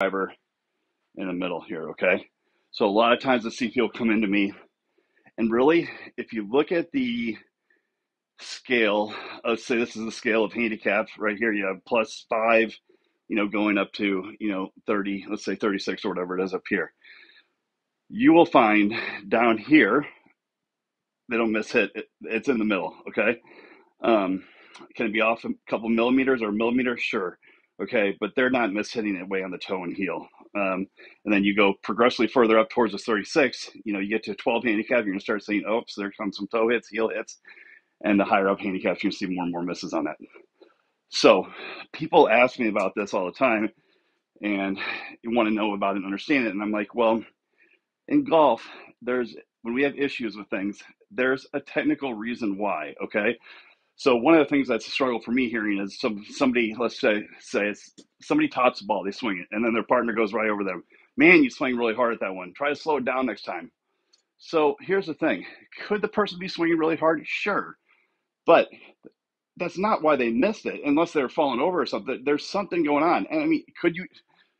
driver in the middle here, okay? So a lot of times the CP will come into me, and really, if you look at the scale, let's say this is the scale of handicaps right here, you have plus five, you know, going up to, you know, 30, let's say 36 or whatever it is up here. You will find down here, they don't miss hit, it, it's in the middle, okay? Um, can it be off a couple millimeters or millimeters? Sure. Okay, but they're not mishitting it way on the toe and heel. Um, and then you go progressively further up towards the 36. You know, you get to 12 handicap, you're going to start saying, "Oops, there comes some toe hits, heel hits," and the higher up handicaps, you're going to see more and more misses on that. So, people ask me about this all the time, and you want to know about it and understand it. And I'm like, well, in golf, there's when we have issues with things, there's a technical reason why. Okay, so one of the things that's a struggle for me hearing is some somebody, let's say, say it's somebody tops the ball, they swing it, and then their partner goes right over them. Man, you swing really hard at that one. Try to slow it down next time. So here's the thing: could the person be swinging really hard? Sure, but that's not why they missed it, unless they're falling over or something. There's something going on, and I mean, could you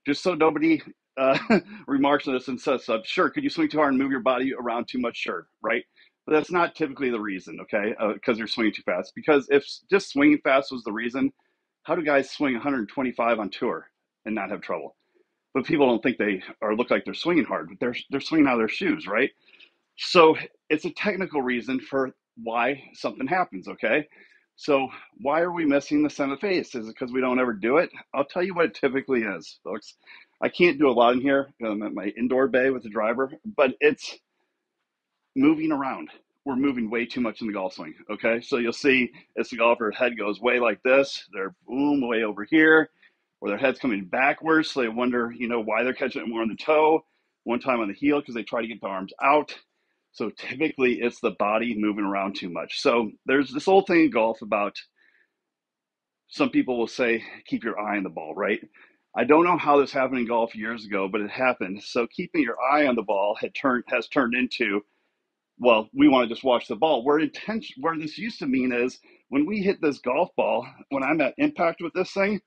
just so nobody uh, remarks on this and says, uh, "Sure, could you swing too hard and move your body around too much?" Sure, right? But that's not typically the reason, okay? Because uh, you're swinging too fast. Because if just swinging fast was the reason, how do guys swing 125 on tour and not have trouble? But people don't think they or look like they're swinging hard, but they're they're swinging out of their shoes, right? So it's a technical reason for why something happens, okay? So why are we missing the center face? Is it because we don't ever do it? I'll tell you what it typically is, folks. I can't do a lot in here. I'm at my indoor bay with the driver, but it's moving around. We're moving way too much in the golf swing. Okay, so you'll see as the golfer head goes way like this, they're boom way over here, or their head's coming backwards. So they wonder, you know, why they're catching it more on the toe, one time on the heel because they try to get the arms out. So typically it's the body moving around too much. So there's this whole thing in golf about some people will say, keep your eye on the ball, right? I don't know how this happened in golf years ago, but it happened. So keeping your eye on the ball had turned has turned into well, we want to just watch the ball. Where intention, where this used to mean is when we hit this golf ball, when I'm at impact with this thing,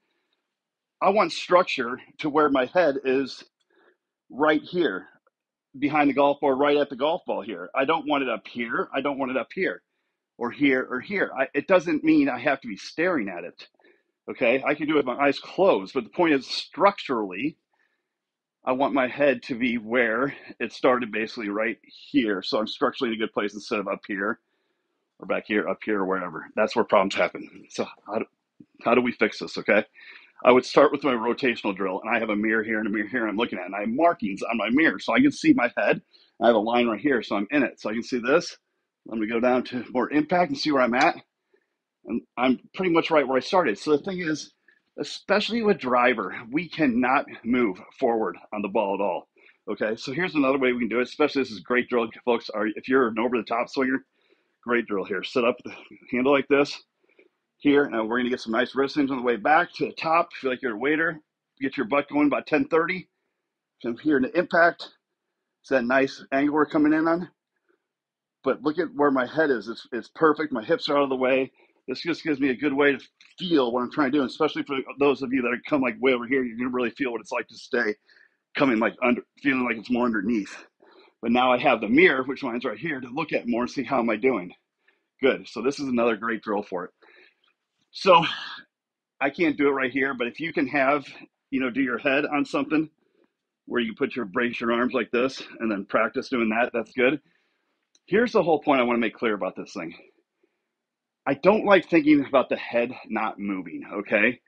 I want structure to where my head is right here behind the golf ball, right at the golf ball here. I don't want it up here. I don't want it up here or here or here. I, it doesn't mean I have to be staring at it. Okay. I can do it with my eyes closed, but the point is structurally, I want my head to be where it started basically right here. So I'm structurally in a good place instead of up here or back here, up here, or wherever. That's where problems happen. So how do, how do we fix this? Okay. I would start with my rotational drill and I have a mirror here and a mirror here I'm looking at and I have markings on my mirror so I can see my head. I have a line right here so I'm in it. So I can see this. Let me go down to more impact and see where I'm at. And I'm pretty much right where I started. So the thing is, especially with driver, we cannot move forward on the ball at all. Okay, so here's another way we can do it. Especially this is great drill, folks. Are if you're an over the top swinger, great drill here. Set up the handle like this here. Now we're gonna get some nice wrist hinge on the way back to the top. Feel like you're a waiter. Get your butt going about 10:30. From here to impact. It's that nice angle we're coming in on. But look at where my head is. It's, it's perfect. My hips are out of the way. This just gives me a good way to feel what I'm trying to do, especially for those of you that are come like way over here, you're gonna really feel what it's like to stay coming like under, feeling like it's more underneath. But now I have the mirror, which mine's right here, to look at more and see how am I doing. Good. So this is another great drill for it. So I can't do it right here, but if you can have, you know, do your head on something where you put your brace your arms like this and then practice doing that, that's good. Here's the whole point I want to make clear about this thing. I don't like thinking about the head not moving, okay?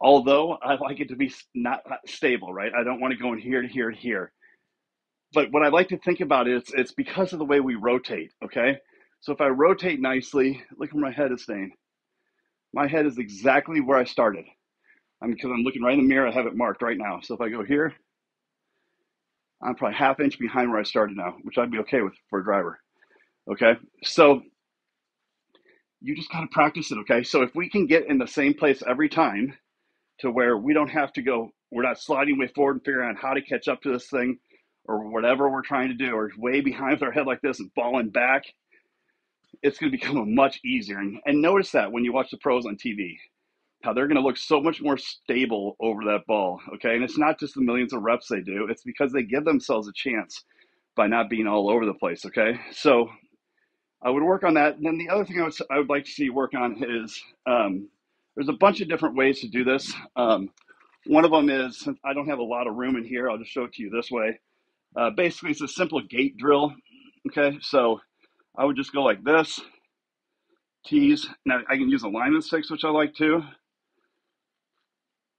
Although I like it to be not stable, right? I don't want to go in here to here to here. But what I like to think about is it's because of the way we rotate, okay? So if I rotate nicely, look where my head is staying. My head is exactly where I started. I'm because I'm looking right in the mirror, I have it marked right now. So if I go here, I'm probably half inch behind where I started now, which I'd be okay with for a driver. Okay. So you just got to practice it, okay? So if we can get in the same place every time to where we don't have to go, we're not sliding way forward and figuring out how to catch up to this thing or whatever we're trying to do, or way behind with our head like this and falling back, it's going to become a much easier. And, and notice that when you watch the pros on TV, how they're going to look so much more stable over that ball. Okay. And it's not just the millions of reps they do, it's because they give themselves a chance by not being all over the place. Okay. So I would work on that. And then the other thing I would, I would like to see work on is um, there's a bunch of different ways to do this. Um, one of them is I don't have a lot of room in here. I'll just show it to you this way. Uh, basically, it's a simple gate drill. Okay. So I would just go like this, tees. Now I can use alignment sticks, which I like too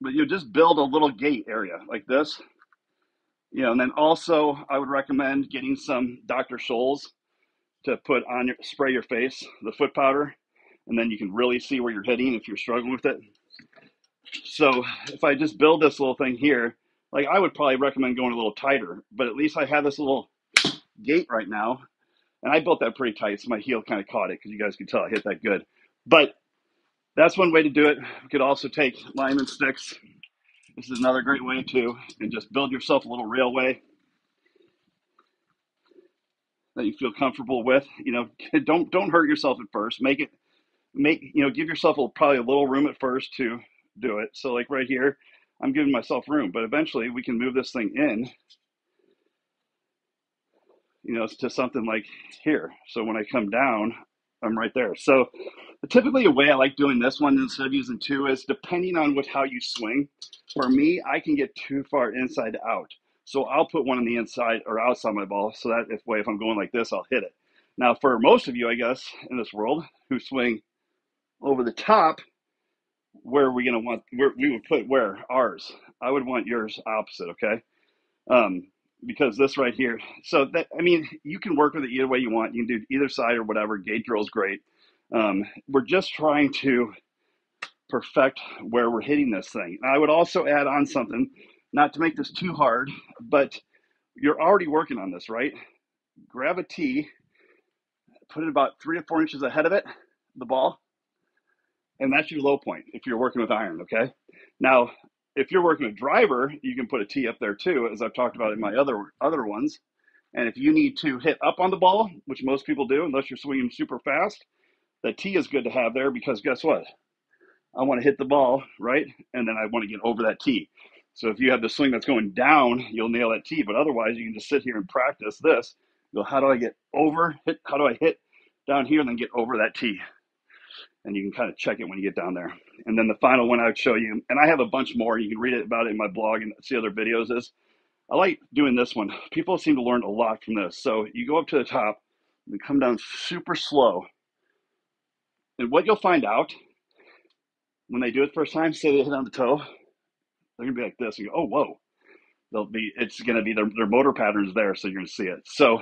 but you just build a little gate area like this. You know, and then also I would recommend getting some Dr. Scholl's to put on your spray your face, the foot powder, and then you can really see where you're hitting if you're struggling with it. So if I just build this little thing here, like I would probably recommend going a little tighter, but at least I have this little gate right now. And I built that pretty tight, so my heel kind of caught it because you guys can tell I hit that good. But that's one way to do it. You could also take alignment sticks. This is another great way too, and just build yourself a little railway that you feel comfortable with. You know, don't don't hurt yourself at first. Make it make you know give yourself a, probably a little room at first to do it. So like right here, I'm giving myself room, but eventually we can move this thing in. You know, to something like here. So when I come down, I'm right there. So typically a way I like doing this one instead of using two is depending on what how you swing. For me, I can get too far inside out. So I'll put one on the inside or outside my ball so that if way if I'm going like this, I'll hit it. Now for most of you, I guess, in this world who swing over the top, where are we gonna want where we would put where ours? I would want yours opposite, okay? Um, because this right here. So that I mean, you can work with it either way you want. You can do either side or whatever. Gate drill is great. Um, we're just trying to perfect where we're hitting this thing. I would also add on something, not to make this too hard, but you're already working on this, right? Grab a tee, put it about three to four inches ahead of it, the ball, and that's your low point if you're working with iron. Okay. Now if you're working with driver, you can put a tee up there too, as I've talked about in my other other ones. And if you need to hit up on the ball, which most people do, unless you're swinging super fast, the tee is good to have there because guess what? I want to hit the ball right, and then I want to get over that tee. So if you have the swing that's going down, you'll nail that tee. But otherwise, you can just sit here and practice this. You Go, how do I get over? Hit. How do I hit down here and then get over that tee? and you can kind of check it when you get down there. And then the final one I would show you, and I have a bunch more. You can read it about it in my blog and see other videos. Is I like doing this one. People seem to learn a lot from this. So you go up to the top and come down super slow. And what you'll find out when they do it first time, say they hit on the toe, they're gonna be like this. Go, oh whoa. They'll be. It's gonna be their their motor patterns there, so you're gonna see it. So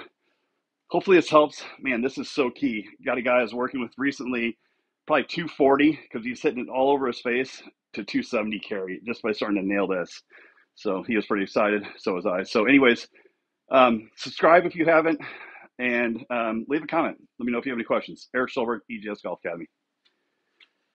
hopefully this helps. Man, this is so key. Got a guy I was working with recently probably 240 because he's hitting it all over his face to 270 carry just by starting to nail this. So he was pretty excited. So was I. So, anyways, um, subscribe if you haven't and um, leave a comment. Let me know if you have any questions. Erik Schjolberg, EJS Golf Academy.